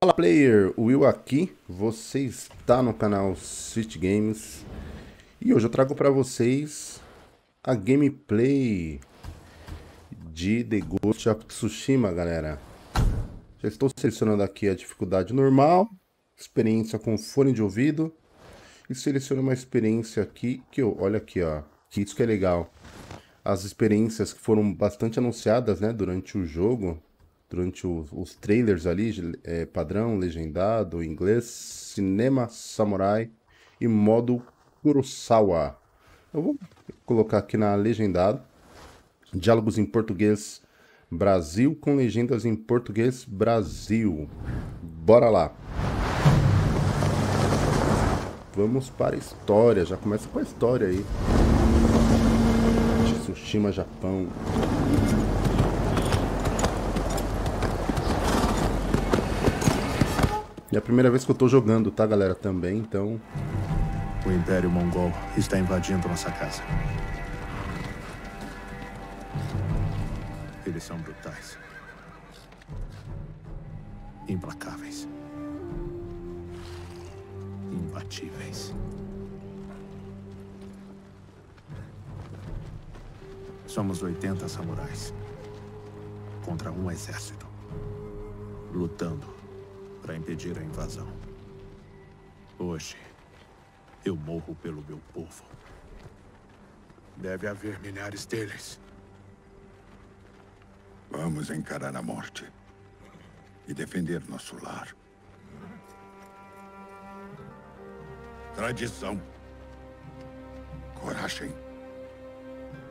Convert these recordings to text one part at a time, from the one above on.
Fala player, Will aqui, você está no canal City Games e hoje eu trago para vocês a gameplay de The Ghost of Tsushima, galera. Já estou selecionando aqui a dificuldade normal, experiência com fone de ouvido e seleciono uma experiência aqui que eu, olha aqui ó, que isso que é legal. As experiências que foram bastante anunciadas, né, durante o jogo, durante os, os trailers ali, é, padrão, legendado, inglês, cinema samurai e modo Kurosawa. Eu vou colocar aqui na legendado, diálogos em português Brasil com legendas em português Brasil. Bora lá. Vamos para a história, já começa com a história aí. Tsushima, Japão. É a primeira vez que eu tô jogando, tá, galera? Também, então. O Império Mongol está invadindo nossa casa. Eles são brutais. Implacáveis. Imbatíveis. Somos 80 samurais. Contra um exército. Lutando para impedir a invasão. Hoje, eu morro pelo meu povo. Deve haver milhares deles. Vamos encarar a morte e defender nosso lar. Tradição, coragem,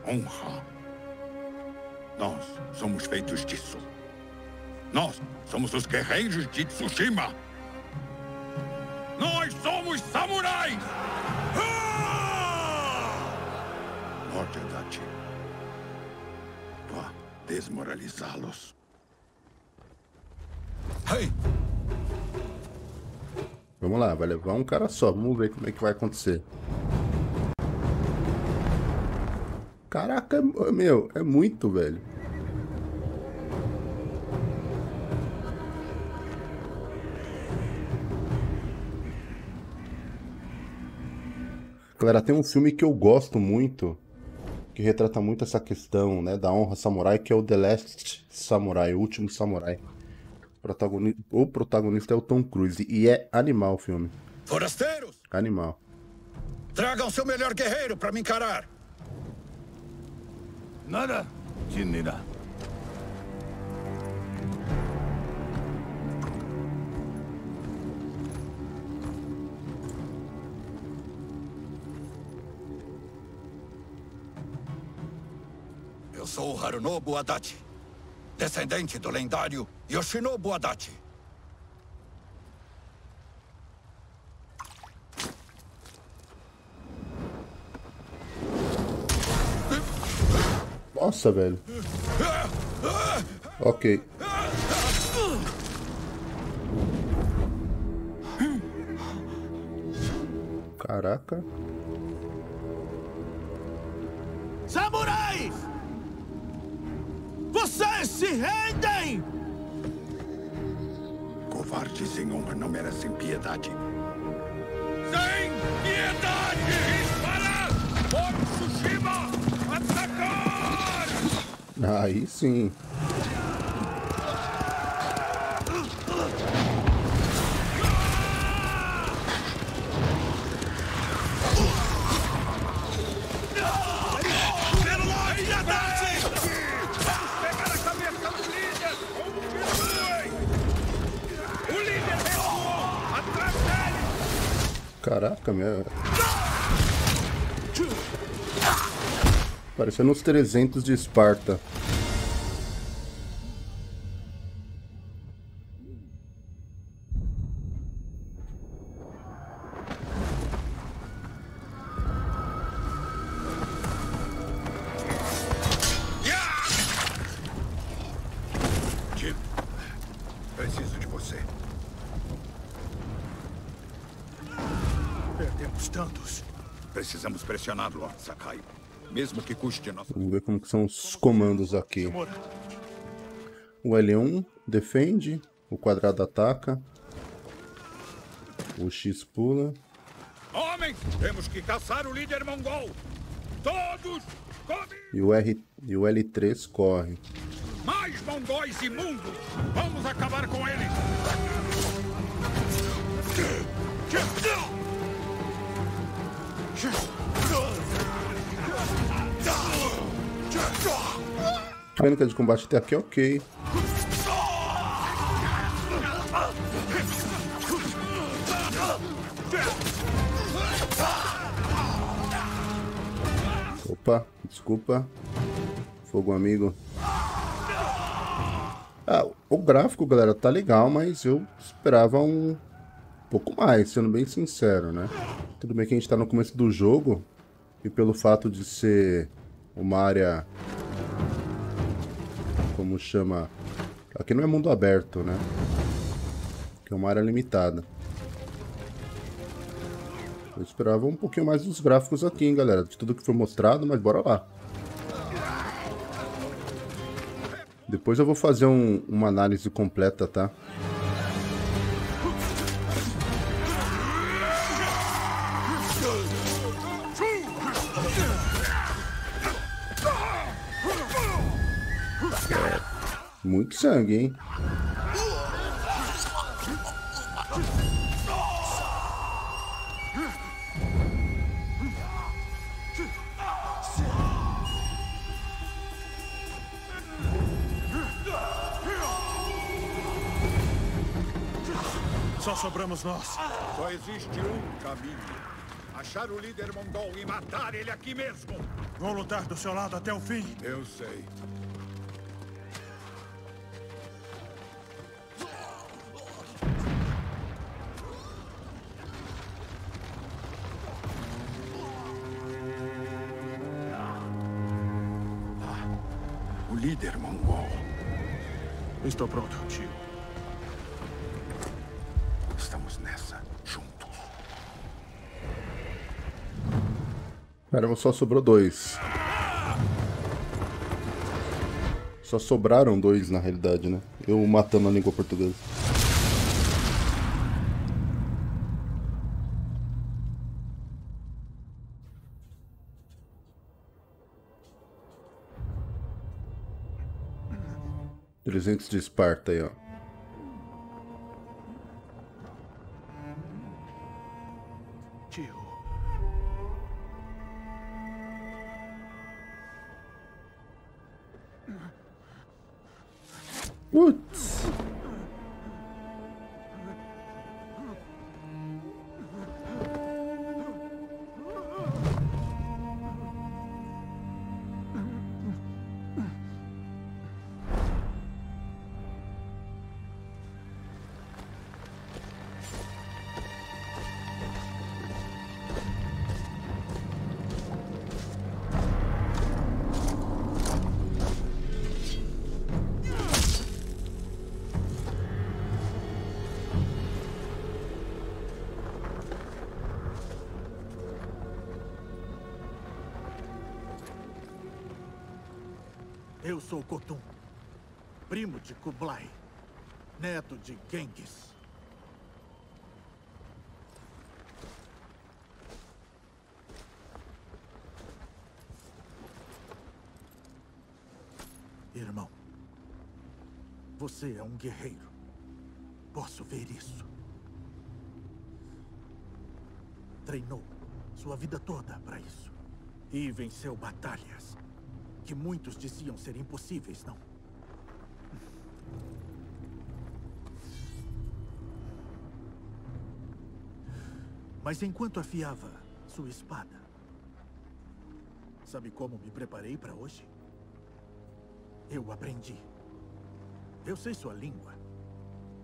honra. Nós somos feitos disso. Nós somos os guerreiros de Tsushima. Nós somos samurais! Ah! Morte, Adachi. Vá desmoralizá-los. Hey! Vamos lá, vai levar um cara só. Vamos ver como é que vai acontecer. Caraca, meu, é muito, velho. Galera, tem um filme que eu gosto muito, que retrata muito essa questão, né, da honra samurai, que é o The Last Samurai, o último samurai. O protagonista, o protagonista é o Tom Cruise e é animal o filme. Forasteiros! Animal. Tragam seu melhor guerreiro para me encarar. Nada, Jinira. Sou Harunobu Adachi, descendente do lendário Yoshinobu Adachi. Nossa, velho. Ok. Caraca. Samurais! Vocês se rendem! Covardes sem honra não merecem piedade. Sem piedade! Disparar! Por Tsushima! Atacar! Aí sim. Caraca, meu. Parecendo uns 300 de Esparta. Mesmo que custe nossa... Vamos ver como são os comandos aqui. O L1 defende, O quadrado ataca. O X pula. Homens, temos que caçar o líder mongol. Todos! E o, R, e o L3 corre. Mais mongóis imundos! Vamos acabar com eles! Mecânica de combate até aqui é ok. Opa, desculpa. Fogo amigo. Ah, o gráfico, galera, tá legal, mas eu esperava um pouco mais, sendo bem sincero, né? Tudo bem que a gente tá no começo do jogo, e pelo fato de ser uma área... Como chama? Aqui não é mundo aberto, né? Aqui é uma área limitada. Eu esperava um pouquinho mais dos gráficos aqui, hein, galera. De tudo que foi mostrado, mas bora lá. Depois eu vou fazer um, uma análise completa, tá? Muito sangue, hein? Só sobramos nós. Só existe um caminho. Achar o líder mongol e matar ele aqui mesmo. Vou lutar do seu lado até o fim. Eu sei. Estou pronto, tio. Estamos nessa, juntos. Caramba, só sobrou dois. Só sobraram dois, na realidade, né? Eu matando a língua portuguesa. Trezentos de Esparta aí, ó. Tio. Genghis. Irmão, você é um guerreiro. Posso ver isso. Treinou sua vida toda para isso. E venceu batalhas que muitos diziam ser impossíveis, não? Mas enquanto afiava sua espada, sabe como me preparei para hoje? Eu aprendi. Eu sei sua língua,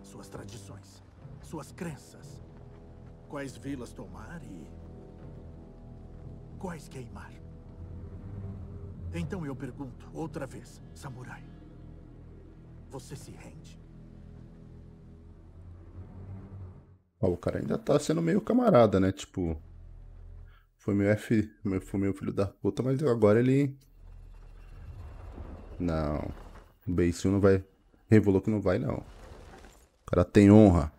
suas tradições, suas crenças, quais vilas tomar e quais queimar. Então eu pergunto outra vez, samurai. Você se rende? Ó, o cara ainda tá sendo meio camarada, né? Tipo. Foi meu F. Foi meu filho da puta, mas agora ele. Não. O Beisil não vai. Revelou que não vai, não. cara tem honra.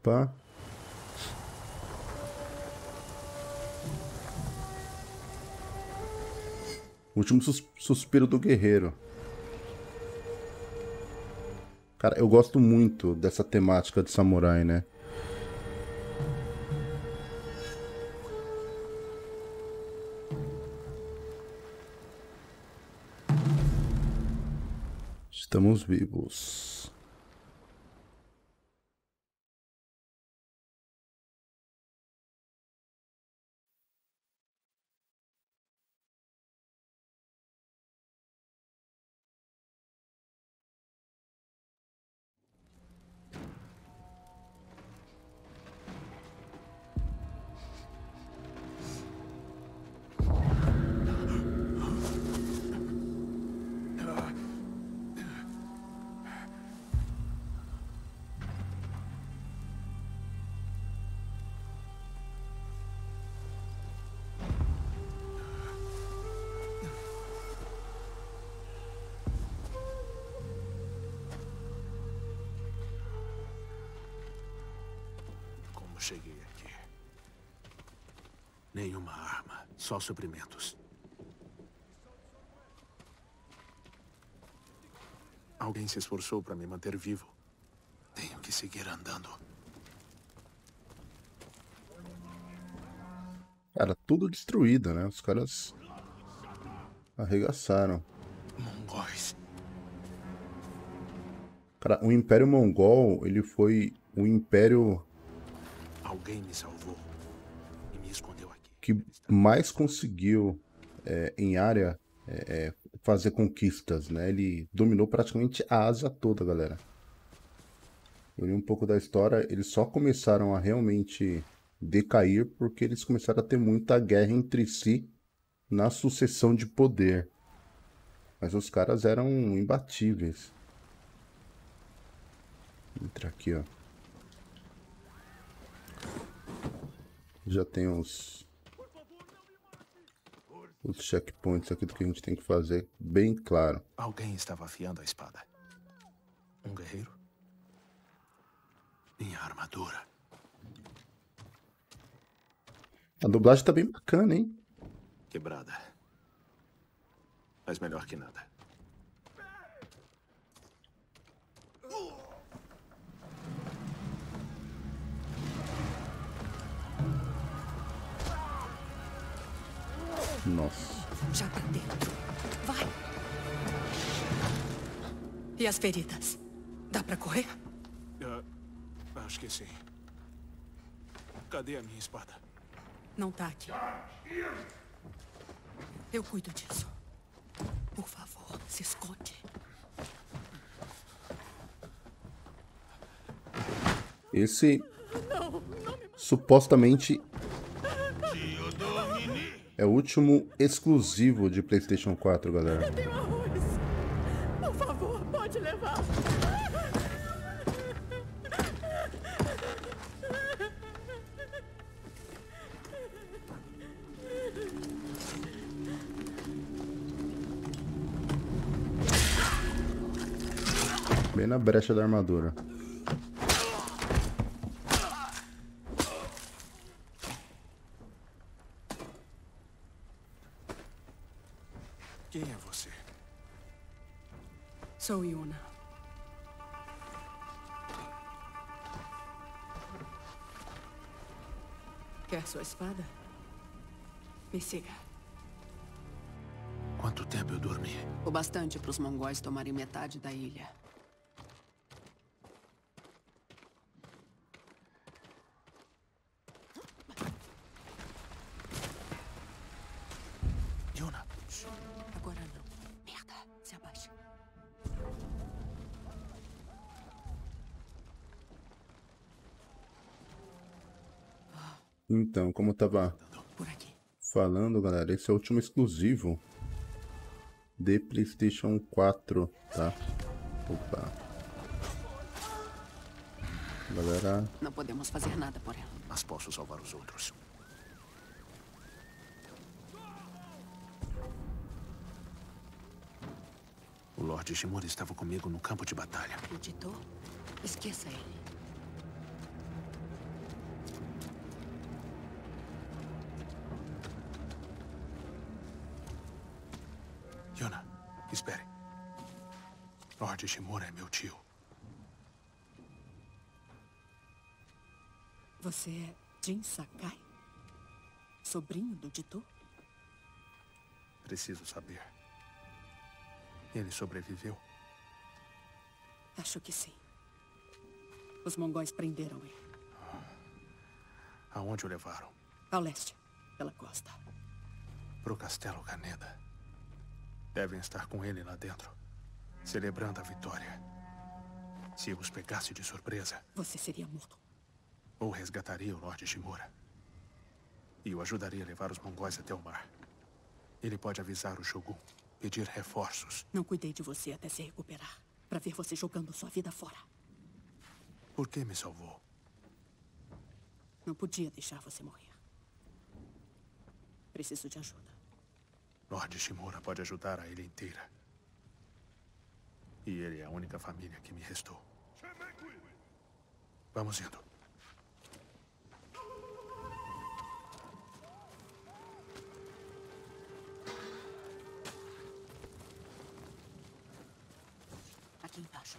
Opa. Último sus suspiro do guerreiro. Cara, eu gosto muito dessa temática de samurai, né? Estamos vivos. Cheguei aqui. Nenhuma arma, só suprimentos. Alguém se esforçou para me manter vivo. Tenho que seguir andando. Cara, tudo destruído, né? Os caras arregaçaram. Mongóis. Cara, o Império Mongol, ele foi o império Alguém me salvou e me escondeu aqui. Que mais conseguiu é, em área é, é, fazer conquistas, né? Ele dominou praticamente a Ásia toda, galera. Eu li um pouco da história, eles só começaram a realmente decair porque eles começaram a ter muita guerra entre si na sucessão de poder. Mas os caras eram imbatíveis. Entra aqui, ó. Já tem os, os checkpoints aqui do que a gente tem que fazer bem claro. Alguém estava afiando a espada. Um guerreiro? Minha armadura. A dublagem tá bem bacana, hein? Quebrada. Mas melhor que nada. Nossa. Já tá dentro. Vai. E as feridas? Dá pra correr? Uh, acho que sim. Cadê a minha espada? Não tá aqui. Eu cuido disso. Por favor, se esconde. Esse supostamente é o último exclusivo de PlayStation 4, galera. Eu tenho arroz. Por favor, pode levar. Bem na brecha da armadura. Espada? Me siga. Quanto tempo eu dormi? O bastante para os mongóis tomarem metade da ilha. Como eu tava falando, galera, esse é o último exclusivo de PlayStation 4, tá? Opa. Galera, Não podemos fazer nada por ela. Mas posso salvar os outros. O Lorde Shimura estava comigo no campo de batalha. O Dito? Esqueça ele. Jin Sakai? Sobrinho do Dito? Preciso saber. Ele sobreviveu? Acho que sim. Os mongóis prenderam ele. Aonde o levaram? Ao leste, pela costa. Pro Castelo Caneda. Devem estar com ele lá dentro, celebrando a vitória. Se os pegasse de surpresa, Você seria morto. Ou resgataria o Lorde Shimura. E o ajudaria a levar os mongóis até o mar. Ele pode avisar o Shogun, pedir reforços. Não cuidei de você até se recuperar. Pra ver você jogando sua vida fora. Por que me salvou? Não podia deixar você morrer. Preciso de ajuda. Lorde Shimura pode ajudar a ilha inteira. E ele é a única família que me restou. Vamos indo. Embaixo.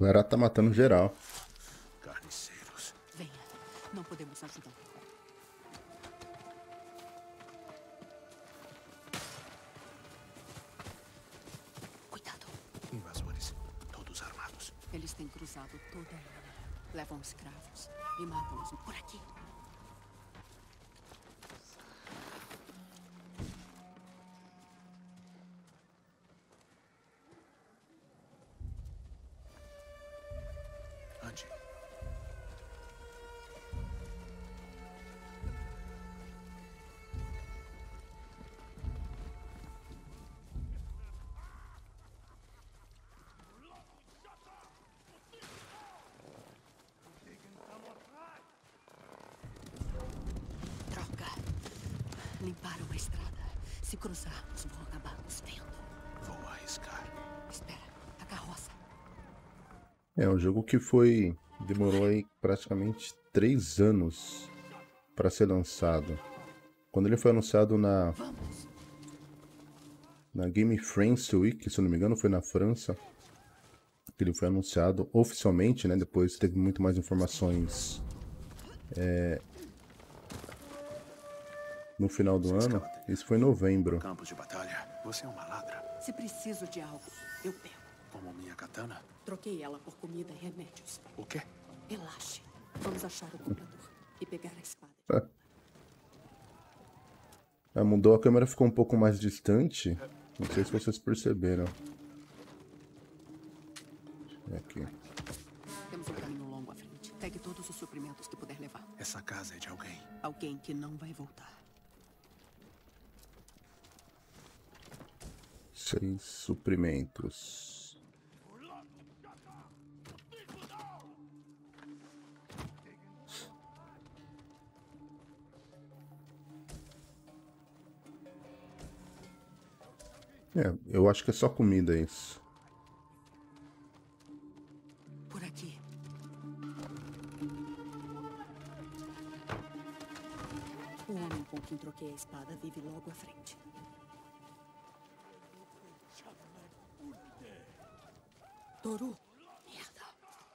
a galera tá matando geral. Um jogo que foi. demorou aí praticamente três anos para ser lançado. Quando ele foi anunciado na, na Game France Week, se eu não me engano, foi na França. Que ele foi anunciado oficialmente, né? Depois teve muito mais informações é, no final do ano. Isso foi em novembro. Campos de batalha. Você é uma ladra. Se preciso de algo, eu pego. Como minha katana. Troquei ela por comida e remédios. O quê? Relaxe. Vamos achar o comprador e pegar a espada. Ah, mudou, a câmera ficou um pouco mais distante. Não sei se vocês perceberam. Ver aqui. Temos um caminho longo à frente. Pegue todos os suprimentos que puder levar. Essa casa é de alguém. Alguém que não vai voltar. Seis suprimentos. É, eu acho que é só comida isso. Por aqui. O homem com quem troquei a espada vive logo à frente. Toru! Merda!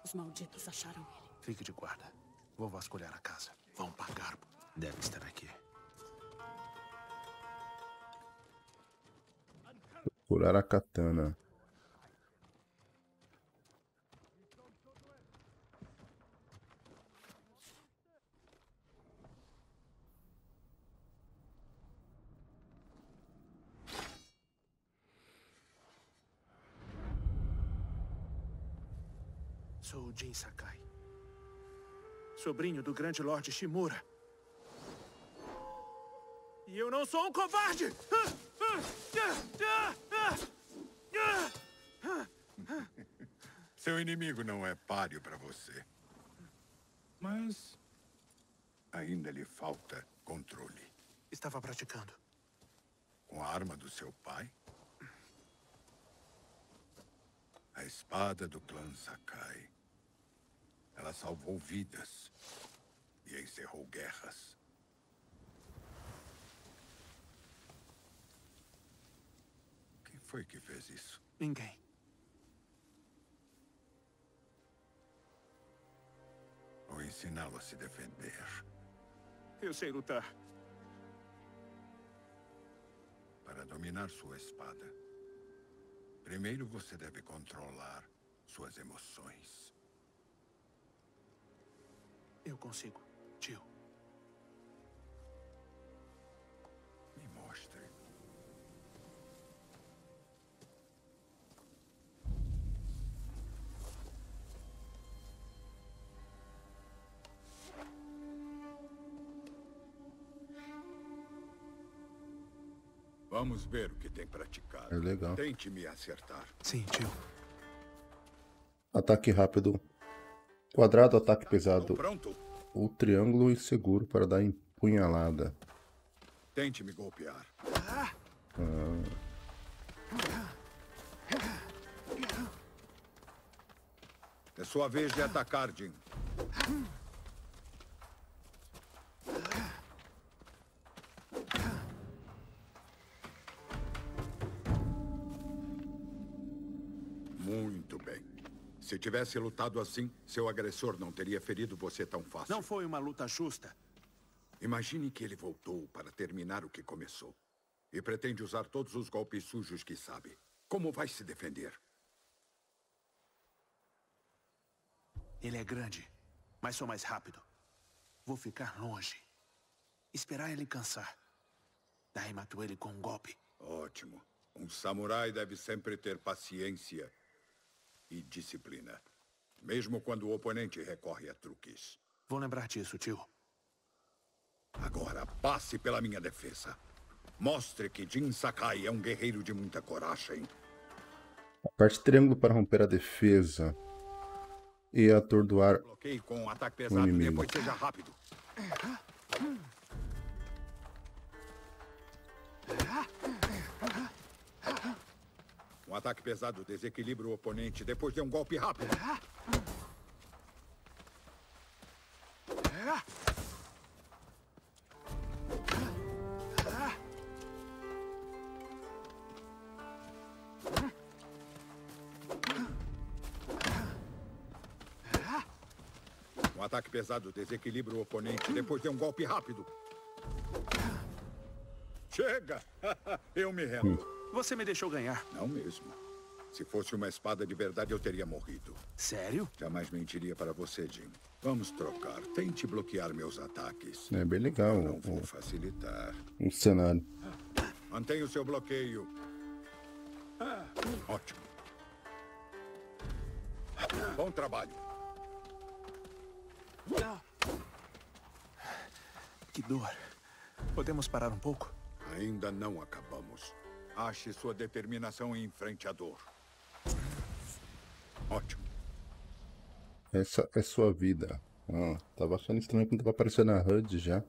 Os malditos acharam ele. Fique de guarda. Vou vasculhar a casa. Curar a katana. Sou o Jin Sakai. Sobrinho do grande Lorde Shimura. E eu não sou um covarde! Seu inimigo não é páreo para você. Mas ainda lhe falta controle. Estava praticando. Com a arma do seu pai? A espada do clã Sakai. Ela salvou vidas e encerrou guerras. Quem foi que fez isso? Ninguém. Vou ensiná-lo a se defender. Eu sei lutar. Para dominar sua espada, primeiro você deve controlar suas emoções. Eu consigo, tio. Vamos ver o que tem praticado. É legal. Tente me acertar. Sim, tio. Ataque rápido. Quadrado, ataque Tô pesado. pronto? O triângulo e seguro para dar empunhalada. Tente me golpear. É sua vez de atacar, Jim. Tivesse lutado assim, seu agressor não teria ferido você tão fácil. Não foi uma luta justa. Imagine que ele voltou para terminar o que começou. E pretende usar todos os golpes sujos que sabe. Como vai se defender? Ele é grande, mas sou mais rápido. Vou ficar longe. Esperar ele cansar. Daí mato ele com um golpe. Ótimo. Um samurai deve sempre ter paciência e disciplina. Mesmo quando o oponente recorre a truques. Vou lembrar disso, tio. Agora, passe pela minha defesa. Mostre que Jin Sakai é um guerreiro de muita coragem. Aperte triângulo para romper a defesa. E atordoar. Bloqueie com um ataque pesado e inimigo. depois seja rápido. Ataque pesado desequilibra o oponente depois de um golpe rápido. Um ataque pesado desequilibra o oponente depois de um golpe rápido. Chega! Eu me rendo. Você me deixou ganhar. Não mesmo. Se fosse uma espada de verdade, eu teria morrido. Sério? Jamais mentiria para você, Jim. Vamos trocar. Tente bloquear meus ataques. É bem legal Eu não vou facilitar. o cenário. Mantenha o seu bloqueio. Ótimo. Bom trabalho. Que dor. Podemos parar um pouco? Ainda não acabamos. Ache sua determinação em frente à dor. Ótimo. Essa é sua vida. Ah, tava achando estranho quando tava aparecendo a HUD já.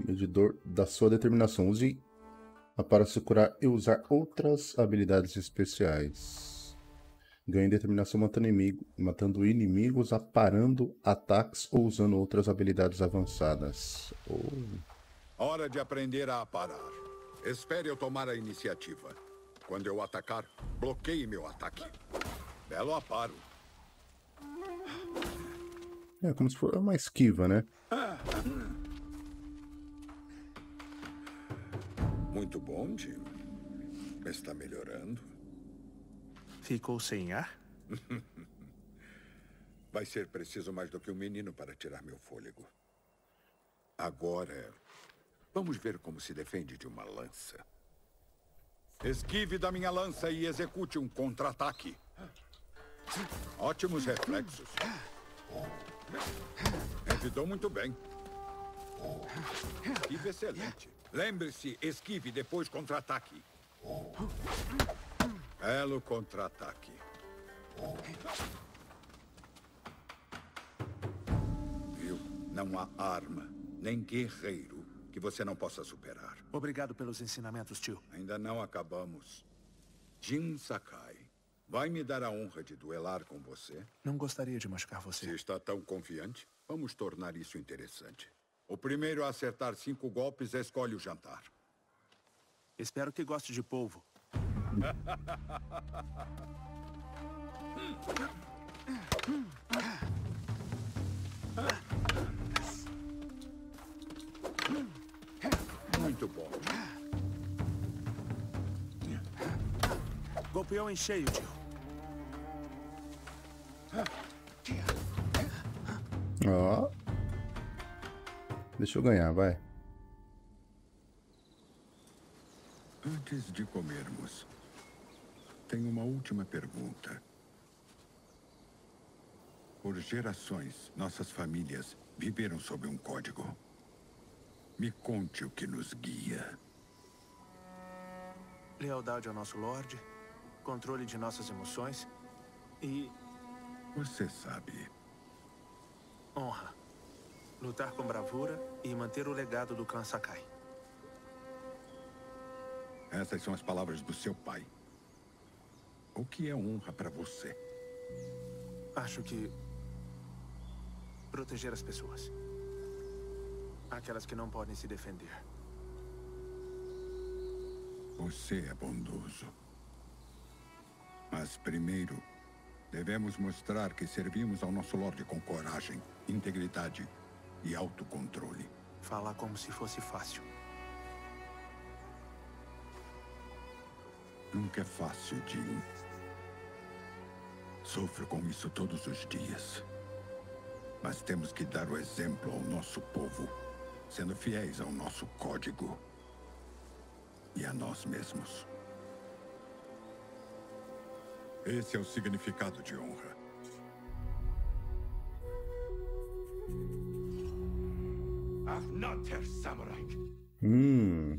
Medidor da sua determinação. Use para se curar e usar outras habilidades especiais. Ganhe determinação matando, inimigo, matando inimigos, aparando ataques ou usando outras habilidades avançadas. Oh, Hora de aprender a parar. Espere eu tomar a iniciativa. Quando eu atacar, bloqueie meu ataque. Belo aparo. É como se fosse uma esquiva, né? Muito bom, Jim. Está melhorando. Ficou sem ar? Vai ser preciso mais do que um menino para tirar meu fôlego. Agora, vamos ver como se defende de uma lança. Esquive da minha lança e execute um contra-ataque. Ótimos reflexos. Evitou muito bem. Esquive excelente. Lembre-se, esquive depois contra-ataque. Belo contra-ataque. Viu? Não há arma, nem guerreiro que você não possa superar. Obrigado pelos ensinamentos, tio. Ainda não acabamos. Jin Sakai, vai me dar a honra de duelar com você? Não gostaria de machucar Se você. está tão confiante, vamos tornar isso interessante. O primeiro a acertar cinco golpes escolhe o jantar. Espero que goste de polvo. Muito bom. Golpeou em cheio, tio. Ó. Deixa eu ganhar, vai. Antes de comermos, tenho uma última pergunta. Por gerações, nossas famílias viveram sob um código. Me conte o que nos guia. Lealdade ao nosso Lorde, controle de nossas emoções e Você sabe, honra. Lutar com bravura e manter o legado do clã Sakai. essas são as palavras do seu pai. O que é honra para você? Acho que proteger as pessoas. Aquelas que não podem se defender. Você é bondoso. Mas primeiro, devemos mostrar que servimos ao nosso Lorde com coragem, integridade e autocontrole. Falar como se fosse fácil. Nunca é fácil, Jim. Sofro com isso todos os dias. Mas temos que dar o exemplo ao nosso povo, sendo fiéis ao nosso código e a nós mesmos. Esse é o significado de honra. Hum.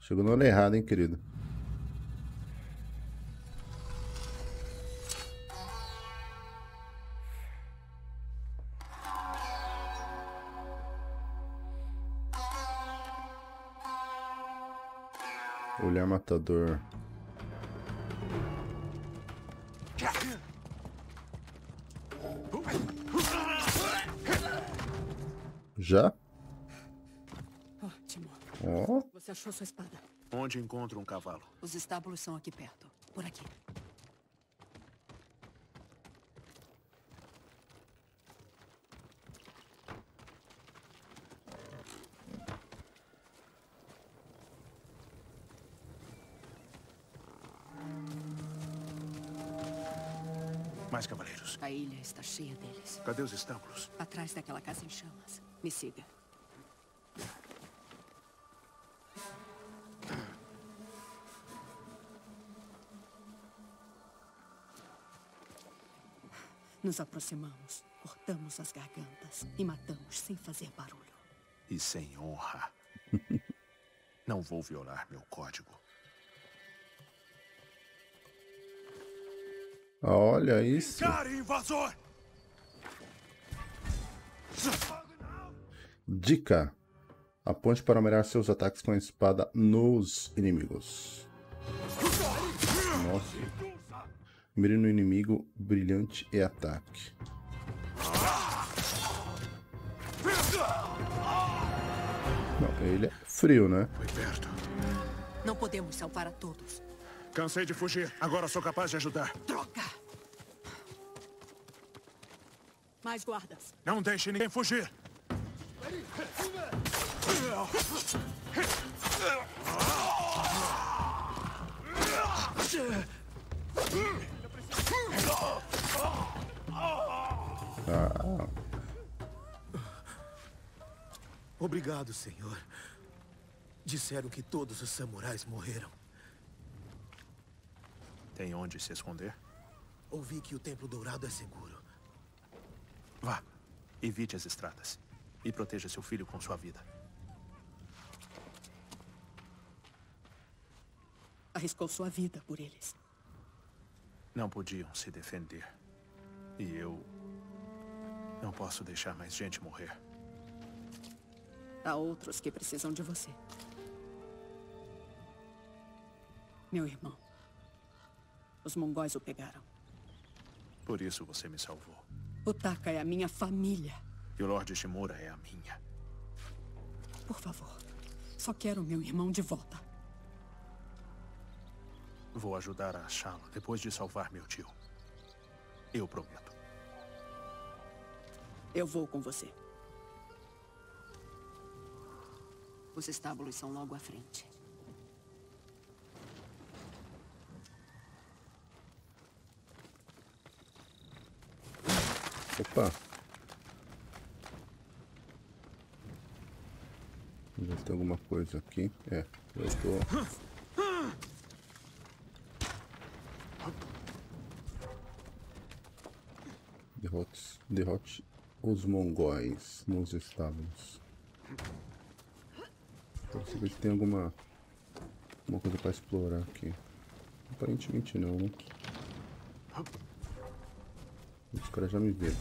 Chegou na hora errada, hein, querido? Matador. Já? Ótimo. Ó. Você achou sua espada? Onde encontro um cavalo? Os estábulos são aqui perto. Por aqui. A ilha está cheia deles. Cadê os estábulos? Atrás daquela casa em chamas. Me siga. Nos aproximamos, cortamos as gargantas e matamos sem fazer barulho. E sem honra. Não vou violar meu código. Olha isso. Cara, invasor! Dica: aponte para mirar seus ataques com a espada nos inimigos. Nossa. Mire no inimigo brilhante e ataque. Não, ele é frio, né? Foi perto. Não podemos salvar a todos. Cansei de fugir. Agora sou capaz de ajudar. Troca! Mais guardas. Não deixe ninguém fugir. Obrigado, senhor. Disseram que todos os samurais morreram. Tem onde se esconder? Ouvi que o Templo Dourado é seguro. Vá. Evite as estradas. E proteja seu filho com sua vida. Arriscou sua vida por eles. Não podiam se defender. E eu. Não posso deixar mais gente morrer. Há outros que precisam de você. Meu irmão. Os mongóis o pegaram. Por isso você me salvou. O Taka é a minha família. E o Lorde Shimura é a minha. Por favor. Só quero meu irmão de volta. Vou ajudar a achá-lo depois de salvar meu tio. Eu prometo. Eu vou com você. Os estábulos são logo à frente. Opa. Se tem alguma coisa aqui. É, eu tô... Derrote, derrote os mongóis nos estábulos. Pra ver se tem alguma, alguma coisa pra explorar aqui. Aparentemente não, né? Os caras já me viram.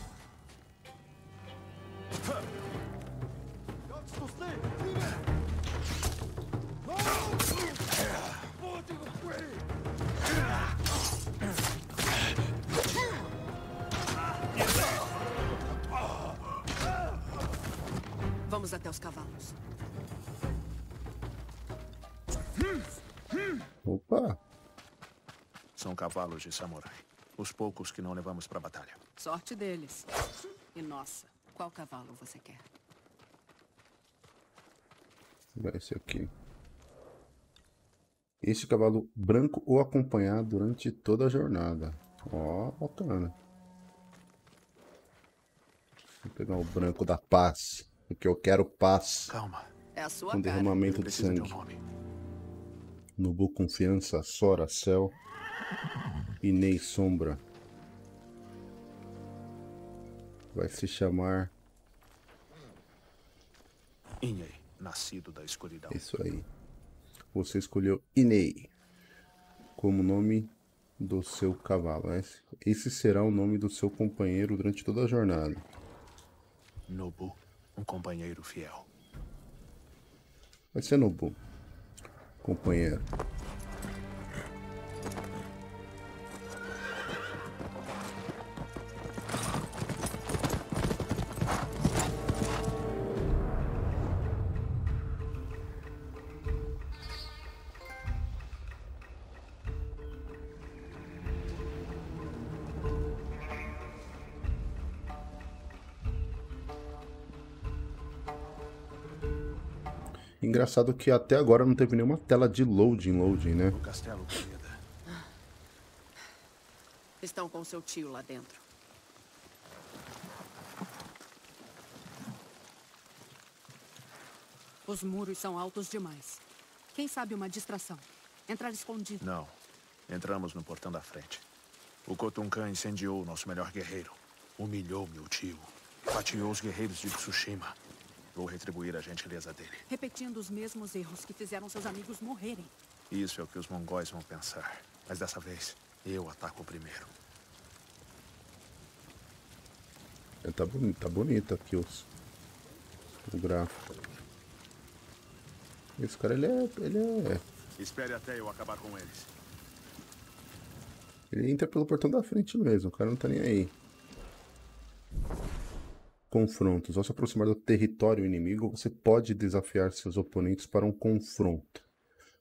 Vamos até os cavalos. Opa! São cavalos de samurai. Os poucos que não levamos pra batalha. Sorte deles. E nossa, qual cavalo você quer? Vai esse aqui. Esse cavalo branco o acompanhar durante toda a jornada. Ó, bacana. Vou pegar o branco da paz. Porque eu quero paz. Calma. É a sua Com derramamento de um sangue. nome. Nubu Confiança, Sora, Céu e Ney Sombra. Vai se chamar Inhei, nascido da escuridão. isso aí. Você escolheu Inei como nome do seu cavalo. Esse, esse será o nome do seu companheiro durante toda a jornada. Nobu, um companheiro fiel. Vai ser Nobu, companheiro. Engraçado que até agora não teve nenhuma tela de loading, loading, né? O castelo, querida. Estão com seu tio lá dentro. Os muros são altos demais. Quem sabe uma distração? Entrar escondido. Não. Entramos no portão da frente. O Kotunkan incendiou o nosso melhor guerreiro. Humilhou meu tio. Fatiou os guerreiros de Tsushima. Vou retribuir a gentileza dele. Repetindo os mesmos erros que fizeram seus amigos morrerem. Isso é o que os mongóis vão pensar. Mas dessa vez, eu ataco primeiro. É, Tá bonito, tá bonito aqui os, o gráfico. Esse cara ele é, ele é, Espere até eu acabar com eles. ele entra pelo portão da frente mesmo. O cara não tá nem aí. Confrontos. Ao se aproximar do território inimigo, você pode desafiar seus oponentes para um confronto.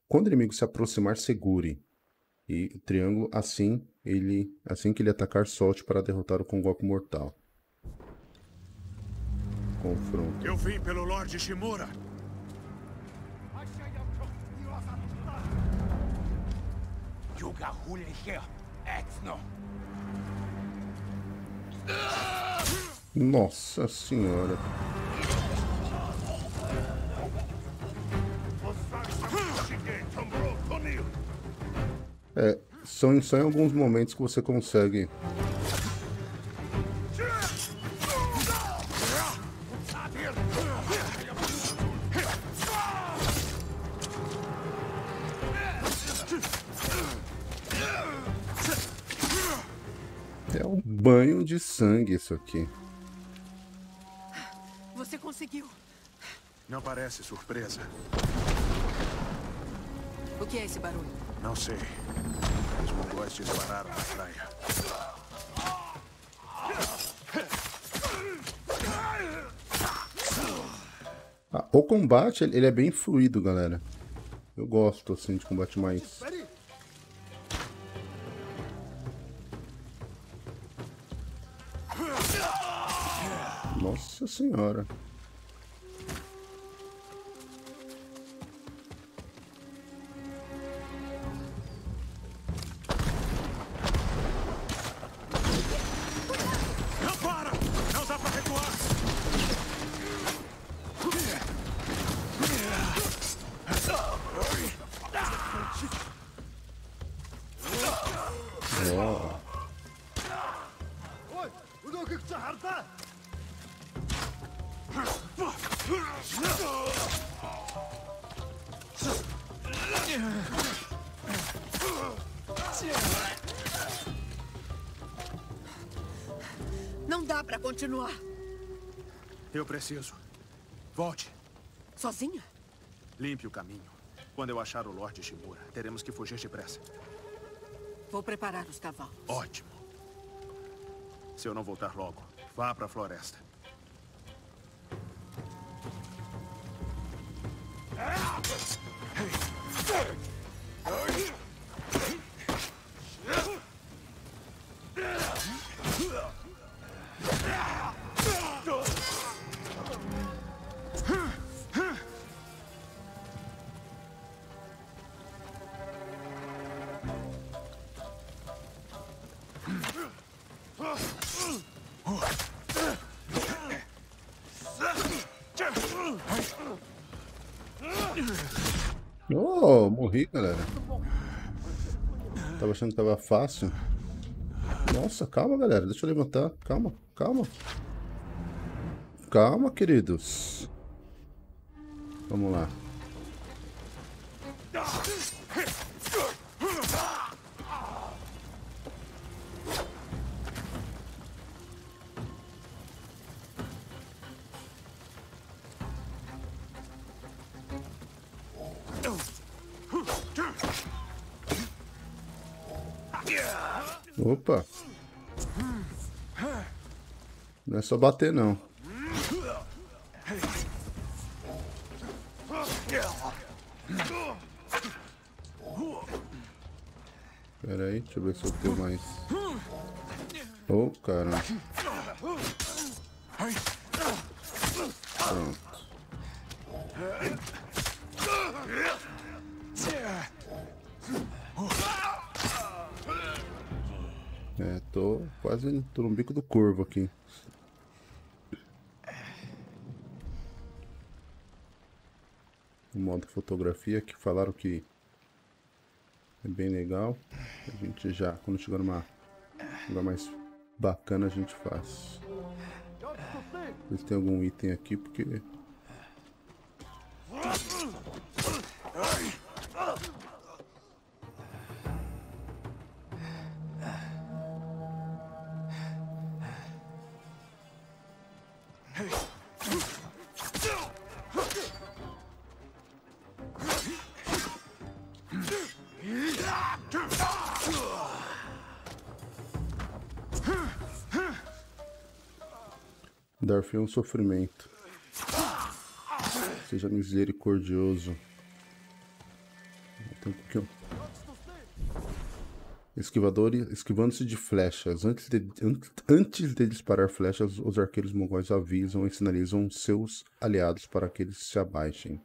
Quando o inimigo se aproximar, segure. E o triângulo, assim, ele, assim que ele atacar, solte para derrotar-o com um golpe mortal. Confronto. Eu vim pelo Lorde Shimura. Nossa senhora. É, são só em alguns momentos que você consegue É um banho de sangue isso aqui. Não parece surpresa. O que é esse barulho? Não sei. Os mongóis dispararam na praia. Ah, o combate, ele é bem fluido, galera. Eu gosto, assim, de combate mais... Nossa senhora. Continuar. Eu preciso. Volte. Sozinha? Limpe o caminho. Quando eu achar o Lorde Shimura, teremos que fugir depressa. Vou preparar os cavalos. Ótimo. Se eu não voltar logo, vá pra floresta. Achando que tava fácil. Nossa, calma, galera. Deixa eu levantar. Calma, calma. Calma, queridos. Vamos lá. Opa. Não é só bater, não. Pera aí, deixa eu ver se eu tenho mais. Oh, caramba. Quase tô no bico do corvo aqui. O modo fotografia que falaram que é bem legal. A gente já, quando chegar numa lugar mais bacana, a gente faz. Se tem algum item aqui, porque sofrimento. Seja misericordioso. Tem um pouquinho. Esquivador, esquivando-se de flechas. Antes de, an- antes de disparar flechas, os arqueiros mongóis avisam e sinalizam seus aliados para que eles se abaixem.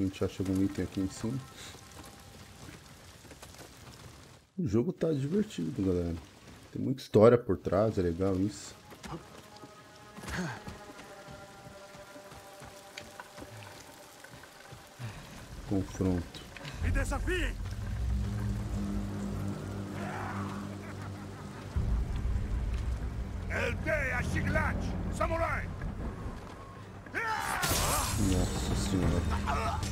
Se a gente acha algum item aqui em cima. O jogo tá divertido, galera. Tem muita história por trás, é legal isso. Confronto. Me desafiem! Eldeia Shiglat! Samurai! Nossa senhora.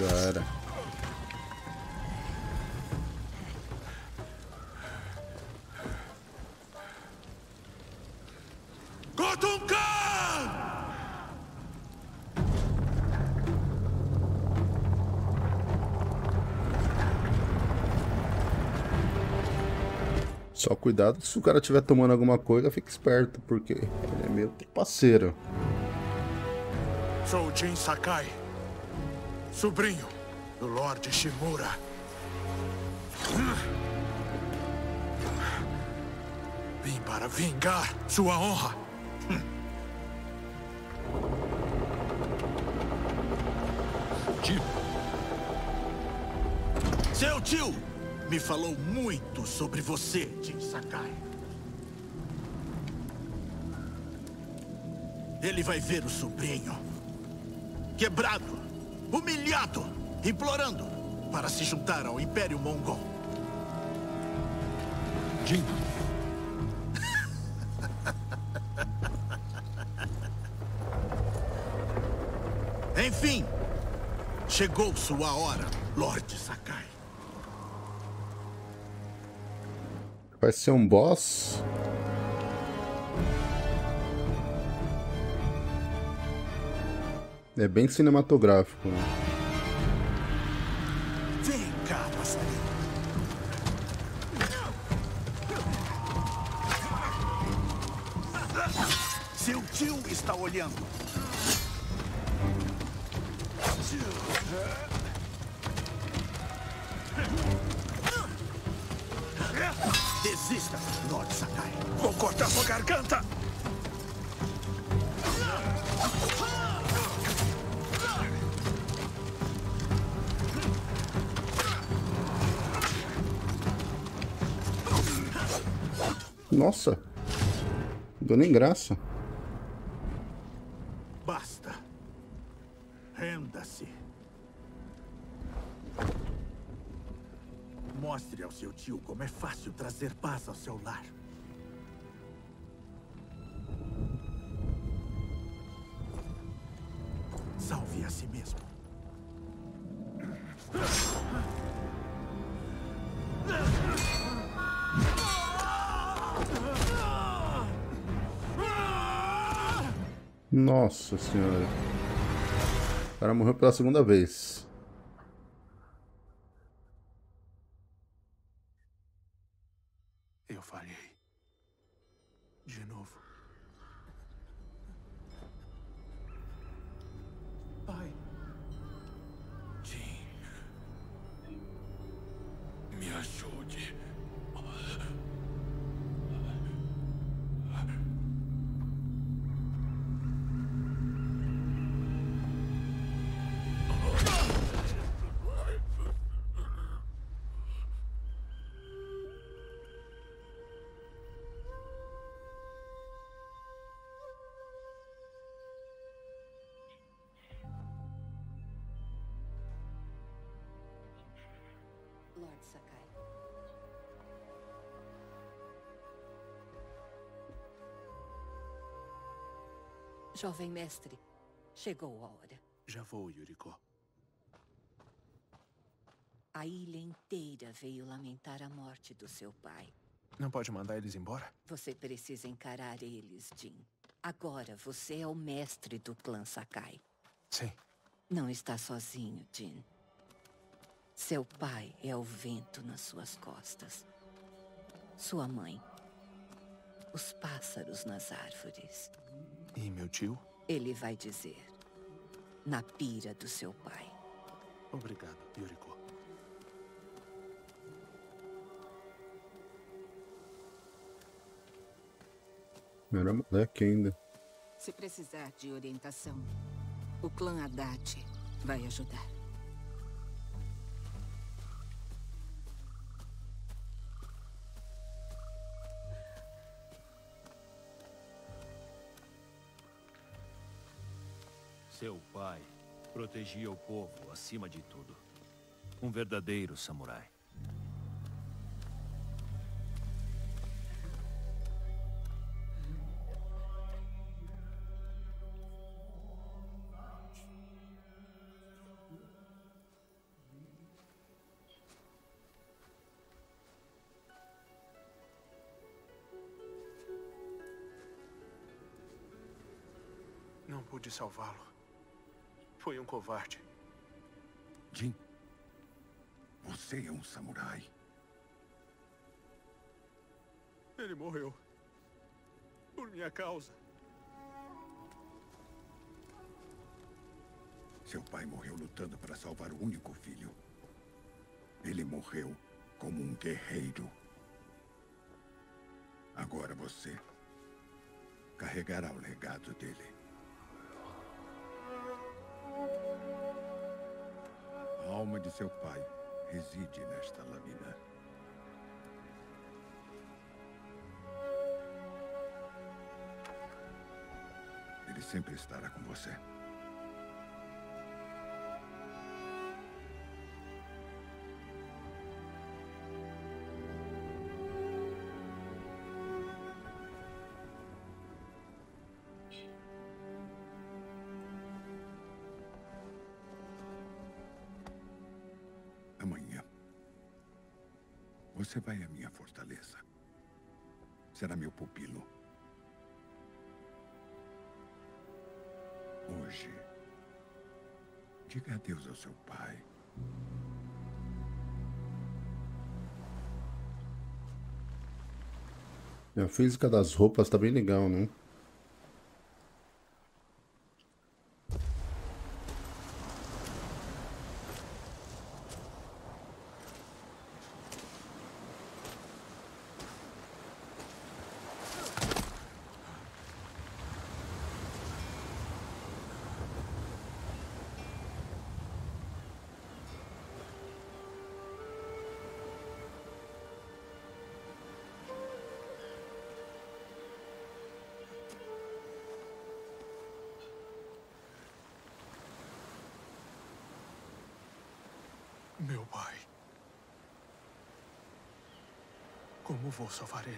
Já. Só cuidado se o cara estiver tomando alguma coisa, fique esperto, porque ele é meio parceiro. Sou Jin Sakai, sobrinho do Lorde Shimura. Vim para vingar sua honra. Tio, Seu tio me falou muito sobre você, Jin Sakai. Ele vai ver o sobrinho quebrado, humilhado, implorando para se juntar ao Império Mongol. Jin, Enfim, chegou sua hora, Lorde Sakai. Vai ser um boss? É bem cinematográfico, né? Vem cá. Seu tio está olhando. Desista, Lord Sakai. Vou cortar sua garganta! Nossa! Não deu nem graça. Basta. Mostre ao seu tio como é fácil trazer paz ao seu lar. Salve a si mesmo. Nossa senhora. O cara morreu pela segunda vez. Jovem mestre, chegou a hora. já vou, Yuriko. A ilha inteira veio lamentar a morte do seu pai. Não pode mandar eles embora? Você precisa encarar eles, Jin. Agora você é o mestre do clã Sakai. Sim. Não está sozinho, Jin. Seu pai é o vento nas suas costas. Sua mãe. Os pássaros nas árvores. E meu tio? Ele vai dizer. Na pira do seu pai. Obrigado, Yuriko. Era moleque ainda. Se precisar de orientação, o clã Haddad vai ajudar. Seu pai protegia o povo acima de tudo. Um verdadeiro samurai. Não pude salvá-lo. Foi um covarde. Jin, você é um samurai. Ele morreu. Por minha causa. Seu pai morreu lutando para salvar o único filho. Ele morreu como um guerreiro. Agora você carregará o legado dele. Alma de seu pai reside nesta lâmina. Ele sempre estará com você. Você vai à minha fortaleza. Será meu pupilo. Hoje, diga adeus ao seu pai. A física das roupas tá bem legal, né? Vou salvar ele?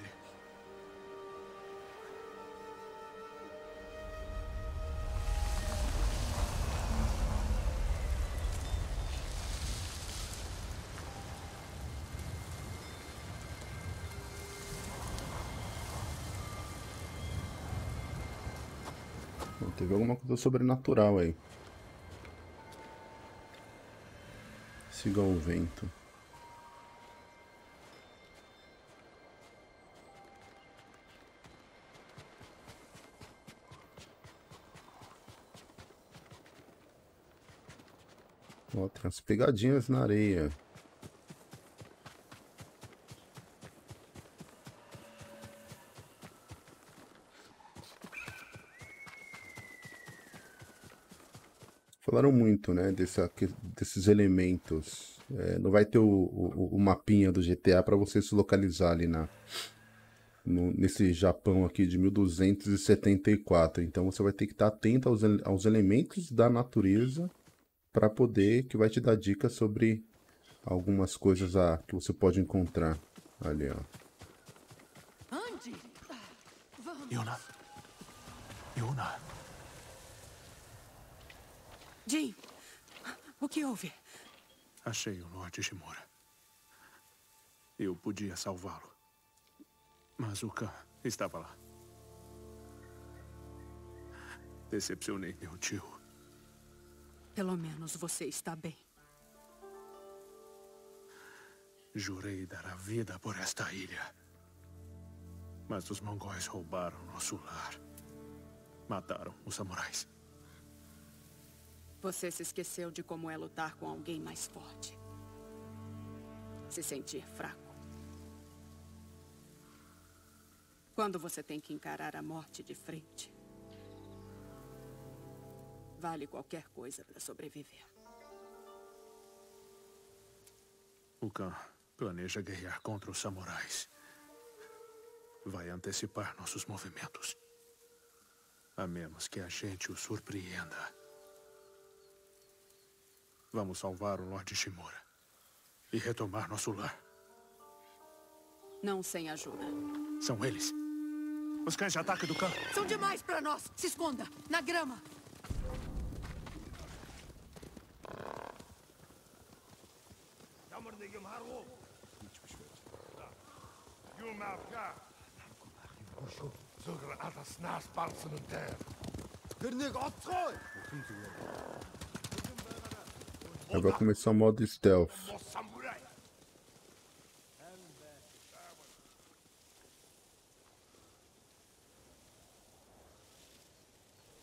Teve alguma coisa sobrenatural aí. Siga o vento. Umas pegadinhas na areia. Falaram muito, né, dessa, desses elementos. É, não vai ter o, o, o mapinha do GTA para você se localizar ali na, no- nesse Japão aqui de 1274. Então você vai ter que estar atento aos, aos elementos da natureza para poder, que vai te dar dicas sobre algumas coisas a, que você pode encontrar ali, ó. Ande! Vamos! Yuna. Yuna. Jin! O que houve? Achei o Lord Shimura. Eu podia salvá-lo. Mas o Khan estava lá. Decepcionei meu tio. Pelo menos você está bem. Jurei dar a vida por esta ilha. Mas os mongóis roubaram nosso lar. Mataram os samurais. Você se esqueceu de como é lutar com alguém mais forte. Se sentir fraco. Quando você tem que encarar a morte de frente. Vale qualquer coisa para sobreviver. O Khan planeja guerrear contra os samurais. Vai antecipar nossos movimentos. A menos que a gente o surpreenda. Vamos salvar o Lorde Shimura. E retomar nosso lar. Não sem ajuda. São eles. Os cães de ataque do campo. São demais para nós. Se esconda. Na grama. Agora começar o modo stealth.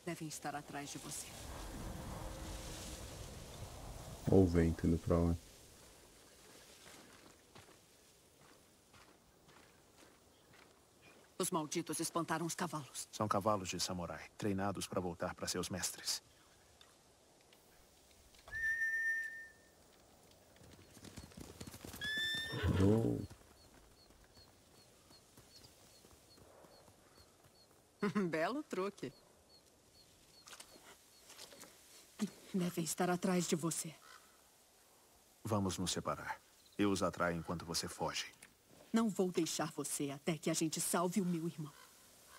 Devem estar atrás de você. Olha o vento indo pra lá. Os malditos espantaram os cavalos. São cavalos de samurai, treinados para voltar para seus mestres. Oh, Belo truque. Devem estar atrás de você. Vamos nos separar. Eu os atraio enquanto você foge. Não vou deixar você até que a gente salve o meu irmão.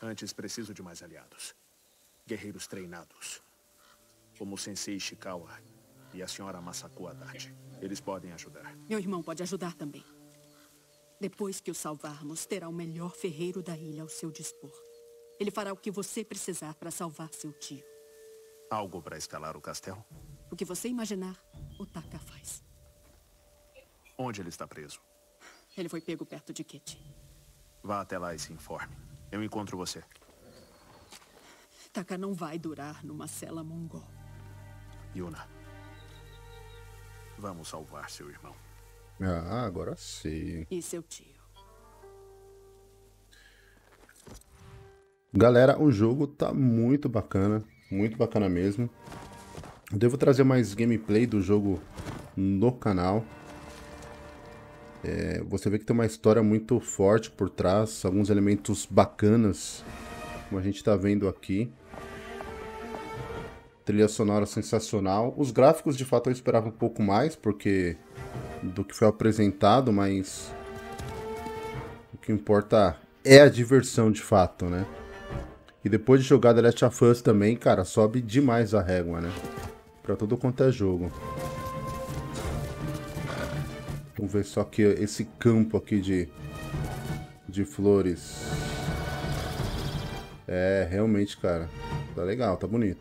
Antes preciso de mais aliados. Guerreiros treinados. Como o Sensei Ishikawa e a senhora Masako Adachi. Eles podem ajudar. Meu irmão pode ajudar também. Depois que o salvarmos, terá o melhor ferreiro da ilha ao seu dispor. Ele fará o que você precisar para salvar seu tio. Algo para escalar o castelo? O que você imaginar, o Taka faz. Onde ele está preso? Ele foi pego perto de Keti. Vá até lá e se informe. Eu encontro você. Taka não vai durar numa cela mongol. Yuna. Vamos salvar seu irmão. ah, agora sim. E seu tio. Galera, o jogo tá muito bacana. Muito bacana mesmo. Eu devo trazer mais gameplay do jogo no canal. É, você vê que tem uma história muito forte por trás, alguns elementos bacanas, como a gente está vendo aqui. Trilha sonora sensacional. Os gráficos, de fato, eu esperava um pouco mais, porque do que foi apresentado, mas o que importa é a diversão, de fato, né? E depois de jogar The Last of Us também, cara, sobe demais a régua, né? Pra todo quanto é jogo. Vamos ver só que esse campo aqui de, de flores. É, realmente, cara. Tá legal, tá bonito.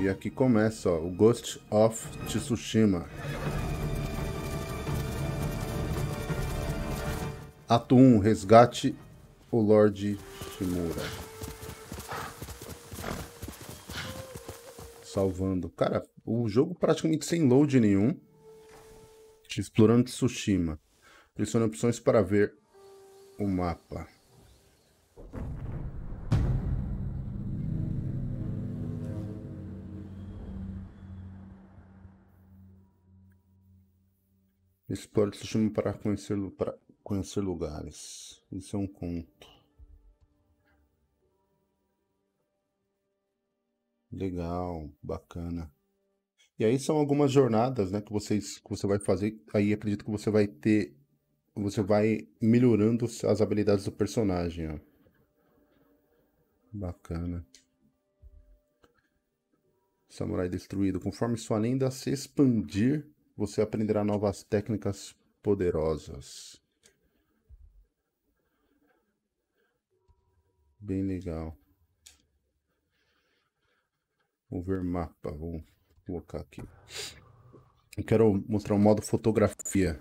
E aqui começa, ó, o Ghost of Tsushima. Ato 1, resgate o Lorde Shimura. Salvando. Cara, o jogo praticamente sem load nenhum. Explorando Tsushima. Pressione opções para ver o mapa. Explore Tsushima para conhecer, para conhecer lugares. Isso é um conto. Legal, bacana. E aí são algumas jornadas, né, que vocês que você vai fazer. Aí acredito que você vai ter você vai melhorando as habilidades do personagem, ó. Bacana. Samurai destruído. Conforme sua lenda se expandir, você aprenderá novas técnicas poderosas. Bem legal. Vamos ver mapa. Vamos colocar aqui. Eu quero mostrar o modo fotografia.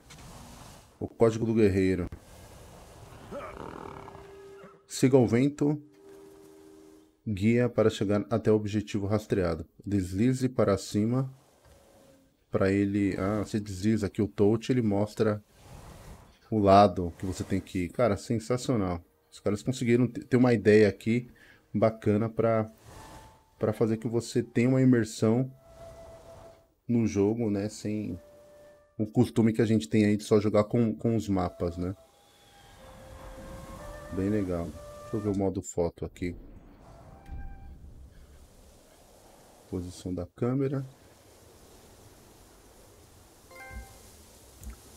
O código do guerreiro. Siga o vento. Guia para chegar até o objetivo rastreado. Deslize para cima. Para ele... Ah, você desliza aqui o touch, ele mostra o lado que você tem que ir. Cara, sensacional. Os caras conseguiram ter uma ideia aqui bacana para para fazer que você tenha uma imersão no jogo, né, sem o costume que a gente tem aí de só jogar com, com os mapas, né. Bem legal. Deixa eu ver o modo foto aqui. Posição da câmera.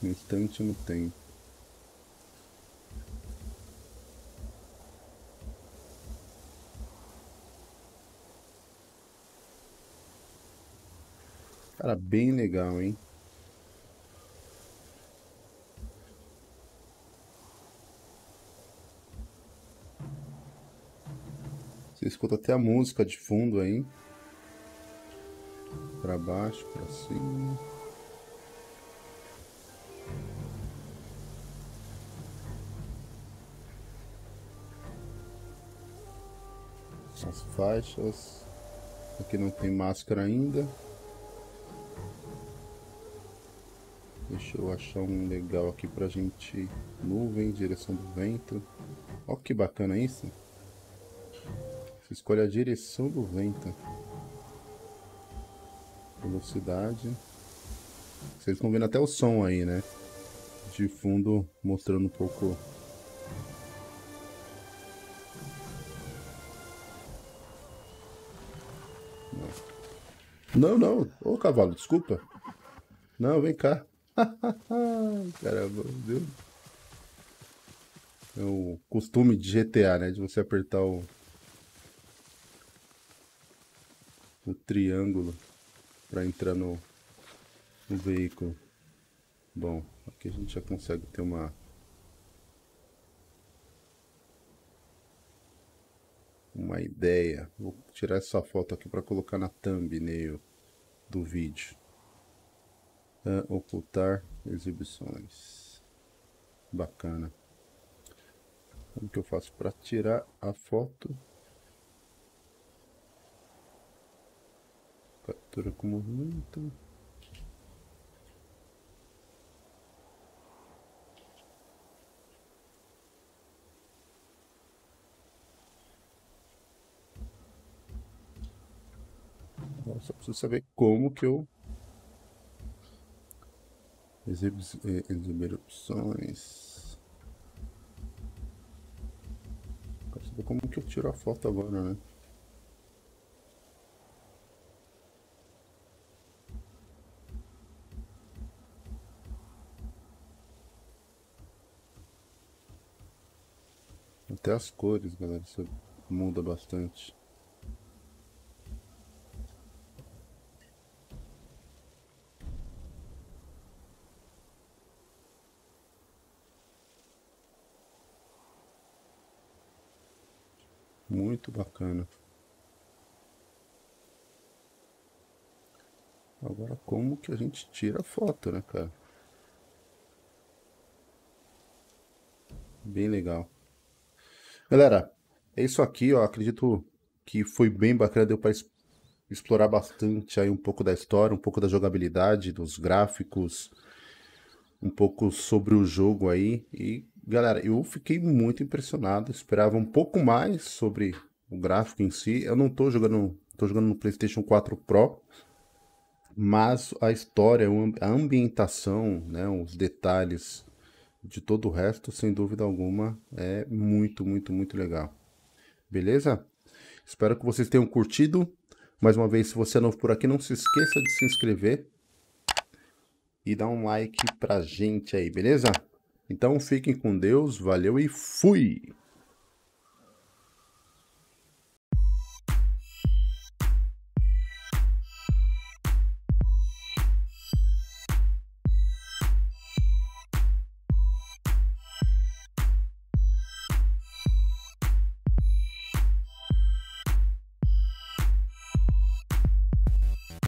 No instante no tempo. Cara, bem legal, hein? Você escuta até a música de fundo aí. Pra baixo, pra cima. As faixas. Aqui não tem máscara ainda. Deixa eu achar um legal aqui pra gente. Nuvem, direção do vento. Olha que bacana isso. Você escolhe a direção do vento. Velocidade. Vocês estão vendo até o som aí, né? De fundo, mostrando um pouco... Não, não. Ô, cavalo, desculpa. Não, vem cá. Caramba, viu? É o costume de GTA, né? De você apertar o... O triângulo para entrar no, no veículo. Bom, aqui a gente já consegue ter uma... Uma ideia. Vou tirar essa foto aqui para colocar na thumbnail do vídeo uh, ocultar exibições. Bacana. Como que eu faço para tirar a foto? Captura com movimento. Só preciso saber como que eu exibir opções. Quero saber como que eu tiro a foto agora, né? Até as cores, galera, isso muda bastante. Muito bacana. Agora, como que a gente tira a foto, né, cara? Bem legal. Galera, é isso aqui, ó. Acredito que foi bem bacana, deu para explorar bastante aí um pouco da história, um pouco da jogabilidade, dos gráficos, um pouco sobre o jogo aí. E Galera, eu fiquei muito impressionado, esperava um pouco mais sobre o gráfico em si. Eu não estou jogando, tô jogando no PlayStation 4 Pro, mas a história, a ambientação, né, os detalhes de todo o resto, sem dúvida alguma, é muito, muito, muito legal. Beleza? Espero que vocês tenham curtido. Mais uma vez, se você é novo por aqui, não se esqueça de se inscrever e dar um like pra gente aí, beleza? Então fiquem com Deus, valeu e fui!